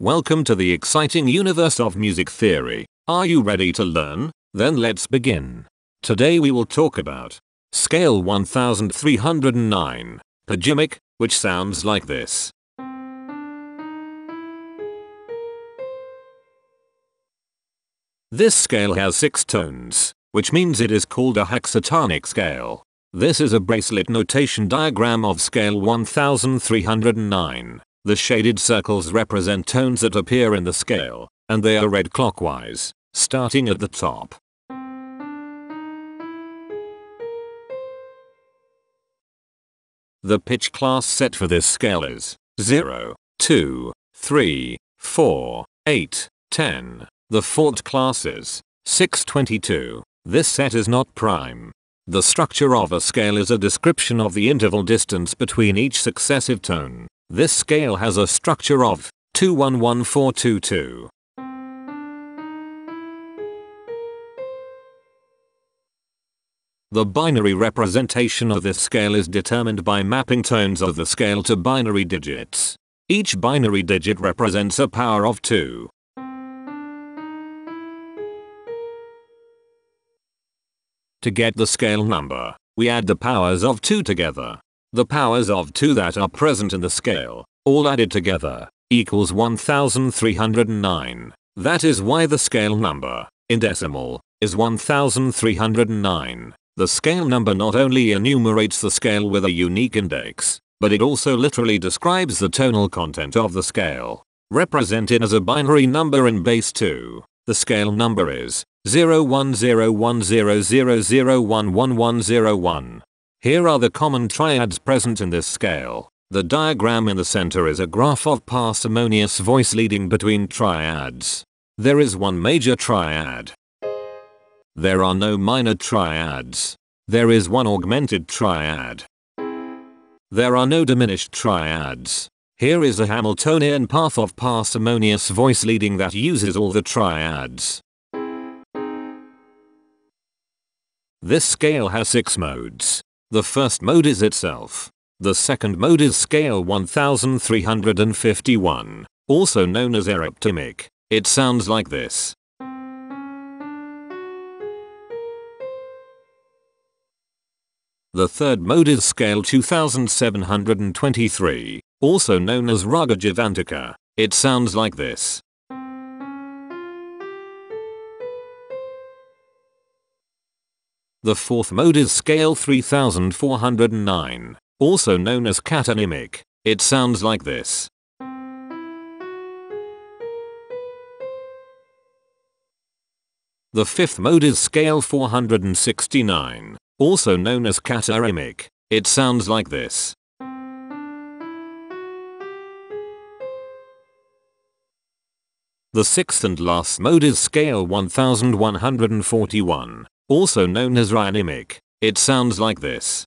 Welcome to the exciting universe of music theory. Are you ready to learn? Then let's begin. Today we will talk about scale 1309, Pogimic, which sounds like this. This scale has 6 tones, which means it is called a hexatonic scale. This is a bracelet notation diagram of scale 1309. The shaded circles represent tones that appear in the scale, and they are read clockwise, starting at the top. The pitch class set for this scale is 0, 2, 3, 4, 8, 10. The Forte class is 622. This set is not prime. The structure of a scale is a description of the interval distance between each successive tone. This scale has a structure of 211422. The binary representation of this scale is determined by mapping tones of the scale to binary digits. Each binary digit represents a power of 2. To get the scale number, we add the powers of 2 together. The powers of 2 that are present in the scale, all added together, equals 1309. That is why the scale number, in decimal, is 1309. The scale number not only enumerates the scale with a unique index, but it also literally describes the tonal content of the scale. Represented as a binary number in base 2, the scale number is 010100011101. Here are the common triads present in this scale. The diagram in the center is a graph of parsimonious voice leading between triads. There is one major triad. There are no minor triads. There is one augmented triad. There are no diminished triads. Here is a Hamiltonian path of parsimonious voice leading that uses all the triads. This scale has 6 modes. The first mode is itself. The second mode is scale 1351, also known as eriptimic. It sounds like this. The third mode is scale 2723, also known as raga jivantika. It sounds like this. The fourth mode is scale 3409, also known as catonymic. It sounds like this. The fifth mode is scale 469, also known as catarymic. It sounds like this. The sixth and last mode is scale 1141, also known as rhythmic. It sounds like this.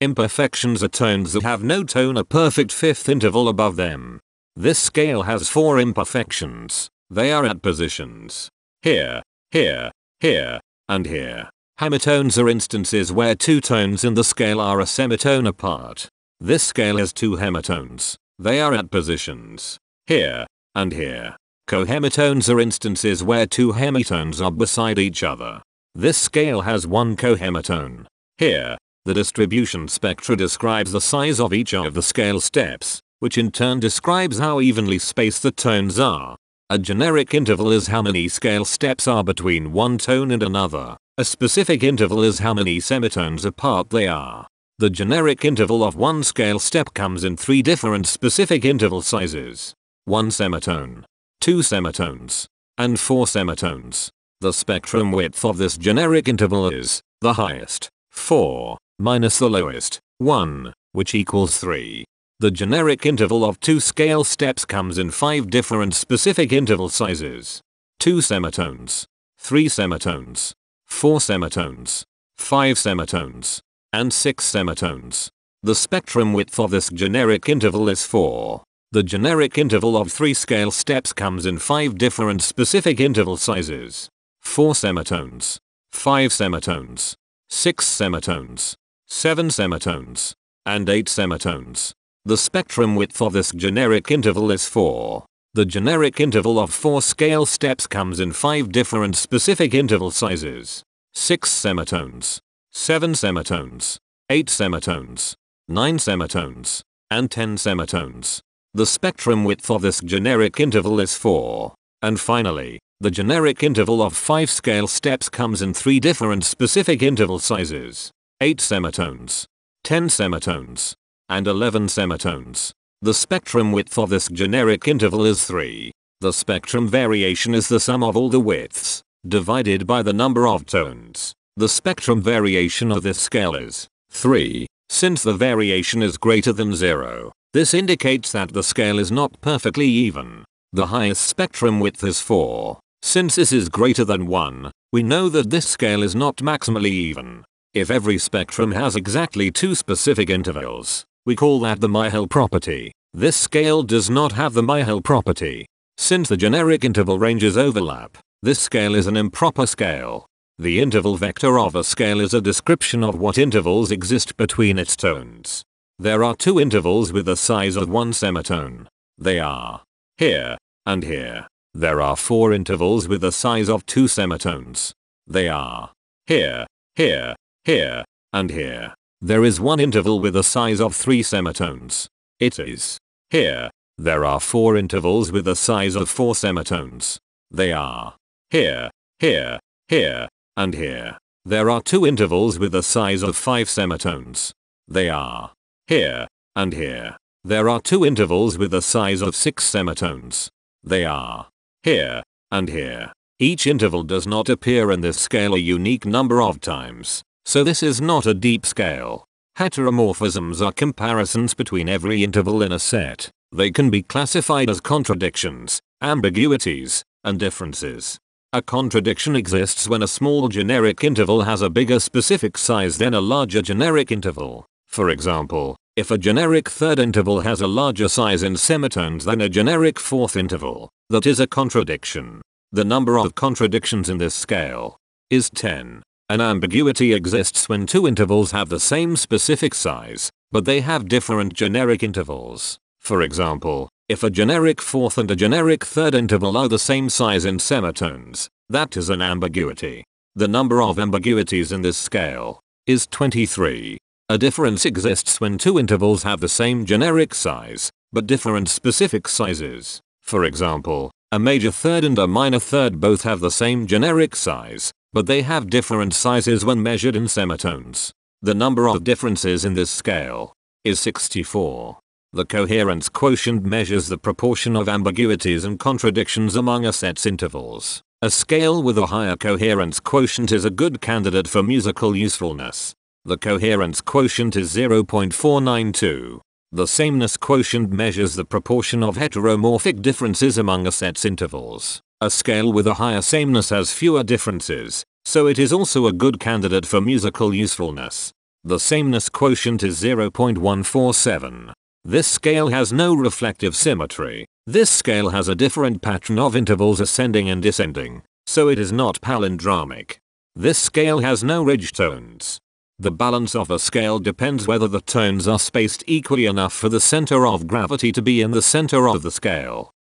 Imperfections are tones that have no tone a perfect fifth interval above them. This scale has four imperfections. They are at positions. Here, here, here, and here. Hemitones are instances where two tones in the scale are a semitone apart. This scale has two hemitones. They are at positions. Here, and here. Cohemitones are instances where two hemitones are beside each other. This scale has one cohemitone. Here, the distribution spectra describes the size of each of the scale steps, which in turn describes how evenly spaced the tones are. A generic interval is how many scale steps are between one tone and another. A specific interval is how many semitones apart they are. The generic interval of one scale step comes in three different specific interval sizes. 1 semitone, 2 semitones, and 4 semitones. The spectrum width of this generic interval is the highest, 4, minus the lowest, 1, which equals 3. The generic interval of two scale steps comes in 5 different specific interval sizes. 2 semitones, 3 semitones, 4 semitones, 5 semitones, and 6 semitones. The spectrum width of this generic interval is 4. The generic interval of 3 scale steps comes in 5 different specific interval sizes. 4 semitones, 5 semitones, 6 semitones, 7 semitones, and 8 semitones. The spectrum width of this generic interval is 4. The generic interval of 4 scale steps comes in 5 different specific interval sizes. 6 semitones, 7 semitones, 8 semitones, 9 semitones, and 10 semitones. The spectrum width of this generic interval is 4. And finally, the generic interval of 5 scale steps comes in 3 different specific interval sizes. 8 semitones, 10 semitones, and 11 semitones. The spectrum width of this generic interval is 3. The spectrum variation is the sum of all the widths, divided by the number of tones. The spectrum variation of this scale is 3. Since the variation is greater than 0, this indicates that the scale is not perfectly even. The highest spectrum width is 4. Since this is greater than 1, we know that this scale is not maximally even. If every spectrum has exactly two specific intervals, we call that the Myhill property. This scale does not have the Myhill property. Since the generic interval ranges overlap, this scale is an improper scale. The interval vector of a scale is a description of what intervals exist between its tones. There are two intervals with a size of one semitone. They are here and here. There are four intervals with a size of two semitones. They are here, here, here, and here. There is one interval with a size of three semitones. It is here. There are four intervals with a size of four semitones. They are here, here, here, and here. There are two intervals with a size of 5 semitones. They are here and here. There are two intervals with a size of 6 semitones. They are here and here. Each interval does not appear in this scale a unique number of times, so this is not a deep scale. Heteromorphisms are comparisons between every interval in a set. They can be classified as contradictions, ambiguities, and differences. A contradiction exists when a small generic interval has a bigger specific size than a larger generic interval. For example, if a generic third interval has a larger size in semitones than a generic fourth interval, that is a contradiction. The number of contradictions in this scale is 10. An ambiguity exists when two intervals have the same specific size, but they have different generic intervals. For example, if a generic fourth and a generic third interval are the same size in semitones, that is an ambiguity. The number of ambiguities in this scale is 23. A difference exists when two intervals have the same generic size, but different specific sizes. For example, a major third and a minor third both have the same generic size, but they have different sizes when measured in semitones. The number of differences in this scale is 64. The coherence quotient measures the proportion of ambiguities and contradictions among a set's intervals. A scale with a higher coherence quotient is a good candidate for musical usefulness. The coherence quotient is 0.492. The sameness quotient measures the proportion of heteromorphic differences among a set's intervals. A scale with a higher sameness has fewer differences, so it is also a good candidate for musical usefulness. The sameness quotient is 0.147. This scale has no reflective symmetry. This scale has a different pattern of intervals ascending and descending, so it is not palindromic. This scale has no ridge tones. The balance of a scale depends whether the tones are spaced equally enough for the center of gravity to be in the center of the scale.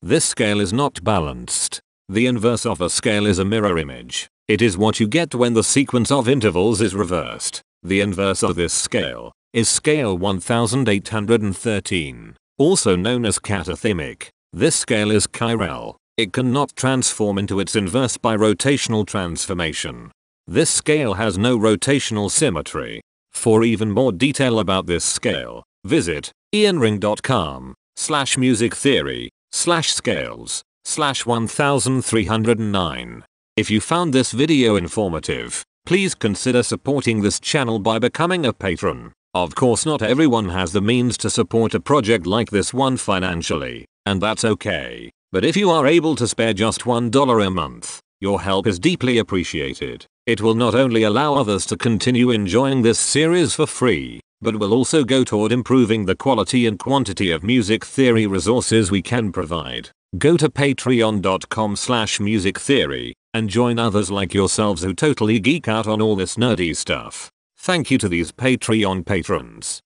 This scale is not balanced. The inverse of a scale is a mirror image. It is what you get when the sequence of intervals is reversed. The inverse of this scale is scale 1813, also known as catathymic. This scale is chiral. It cannot transform into its inverse by rotational transformation. This scale has no rotational symmetry. For even more detail about this scale, visit ianring.com slash music theory slash scales slash 1309. If you found this video informative, please consider supporting this channel by becoming a patron. Of course not everyone has the means to support a project like this one financially, and that's okay. But if you are able to spare just $1 a month, your help is deeply appreciated. It will not only allow others to continue enjoying this series for free, but will also go toward improving the quality and quantity of music theory resources we can provide. Go to patreon.com slash music theory and join others like yourselves who totally geek out on all this nerdy stuff. Thank you to these Patreon patrons.